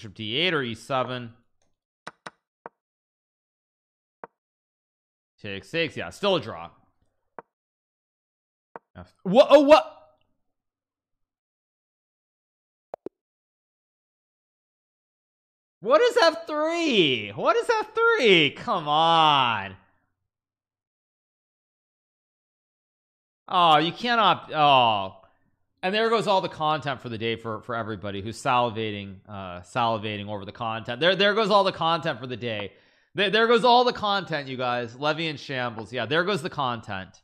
bishop d8 or e7 take six yeah still a draw. What oh what? What is f3 what is f3 come on. Oh you cannot oh and there goes all the content for the day for for everybody who's salivating uh salivating over the content. There there goes all the content for the day. There, there goes all the content you guys. Levy and shambles. Yeah there goes the content